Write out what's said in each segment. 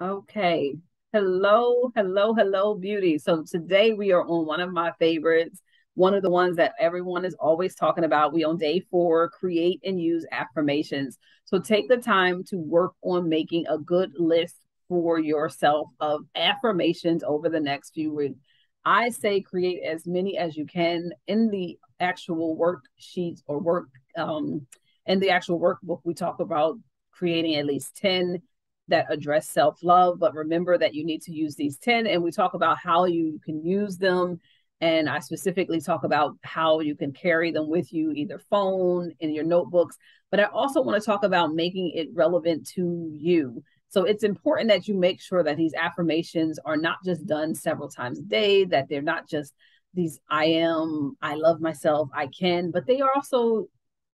Okay. Hello, hello, hello, beauty. So today we are on one of my favorites, one of the ones that everyone is always talking about. We on day four, create and use affirmations. So take the time to work on making a good list for yourself of affirmations over the next few weeks. I say create as many as you can in the actual worksheets or work um in the actual workbook. We talk about creating at least 10 that address self love. But remember that you need to use these 10, and we talk about how you can use them. And I specifically talk about how you can carry them with you, either phone, in your notebooks. But I also want to talk about making it relevant to you. So it's important that you make sure that these affirmations are not just done several times a day, that they're not just these I am, I love myself, I can, but they are also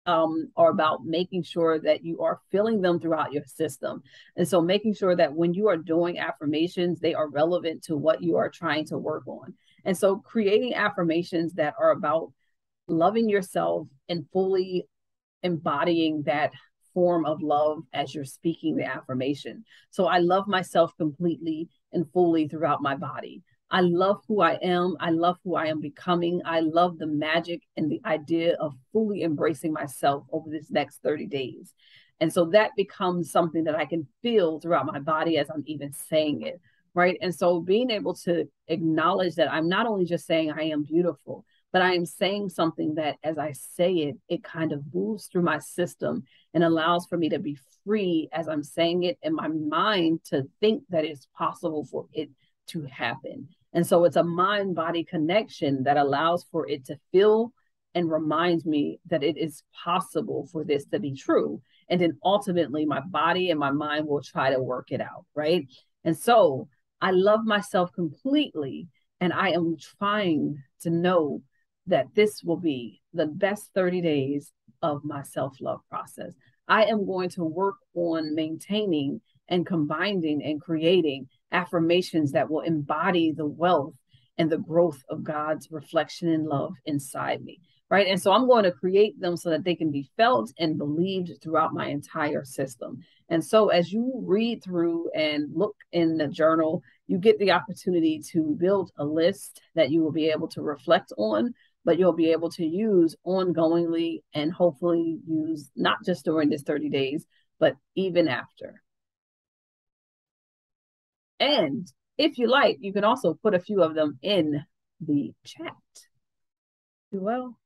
um, are about making sure that you are filling them throughout your system. And so making sure that when you are doing affirmations, they are relevant to what you are trying to work on. And so creating affirmations that are about loving yourself and fully embodying that form of love as you're speaking the affirmation. So I love myself completely and fully throughout my body. I love who I am. I love who I am becoming. I love the magic and the idea of fully embracing myself over this next 30 days. And so that becomes something that I can feel throughout my body as I'm even saying it. Right. And so being able to acknowledge that I'm not only just saying I am beautiful, but I am saying something that as I say it, it kind of moves through my system and allows for me to be free as I'm saying it in my mind to think that it's possible for it to happen. And so it's a mind body connection that allows for it to feel and reminds me that it is possible for this to be true. And then ultimately, my body and my mind will try to work it out. Right. And so I love myself completely. And I am trying to know that this will be the best 30 days of my self love process. I am going to work on maintaining and combining and creating affirmations that will embody the wealth and the growth of God's reflection and love inside me. Right. And so I'm going to create them so that they can be felt and believed throughout my entire system. And so as you read through and look in the journal, you get the opportunity to build a list that you will be able to reflect on, but you'll be able to use ongoingly and hopefully use not just during this 30 days, but even after. And if you like, you can also put a few of them in the chat. Do Well.